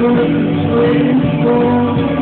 Thank you.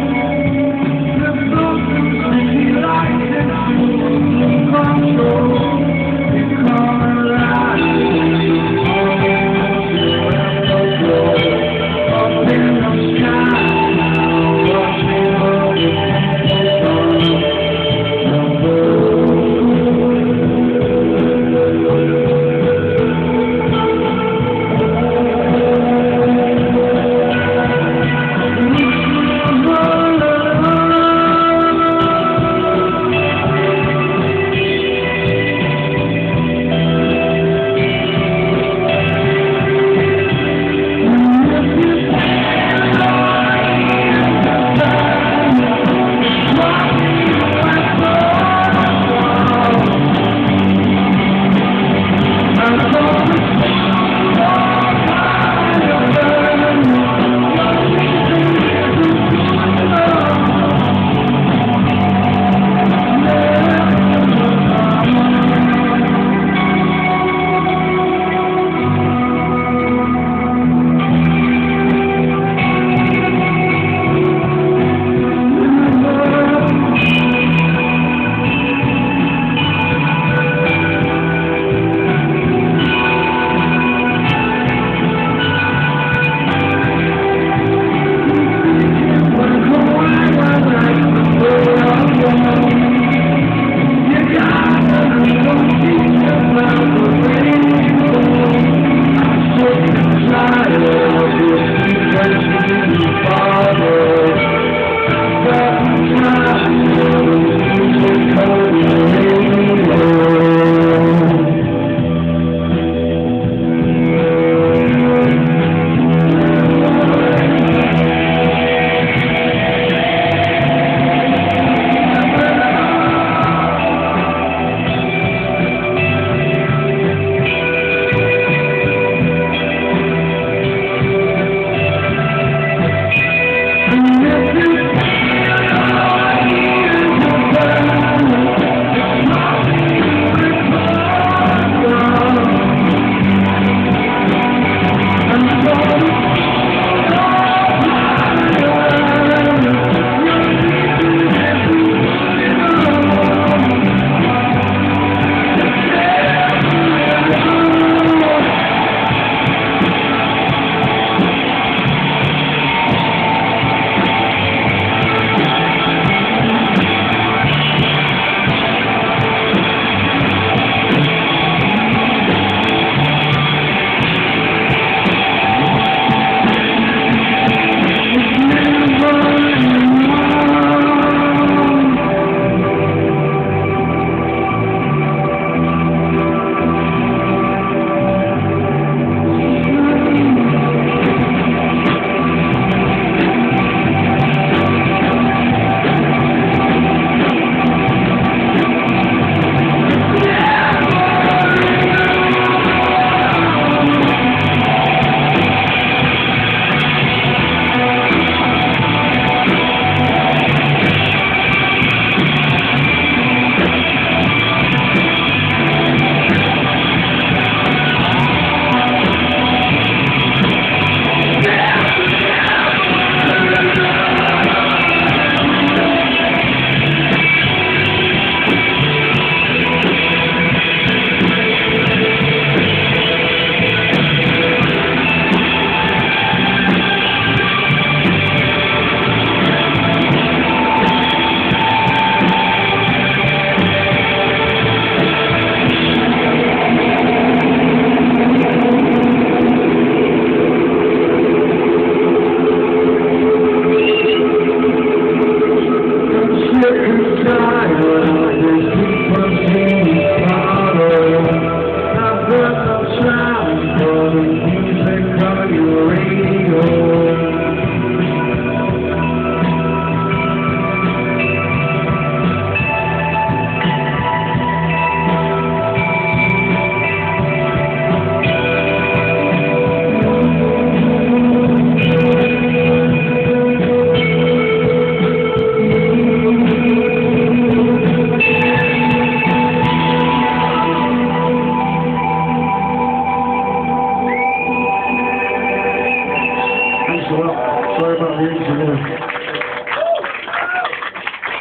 try.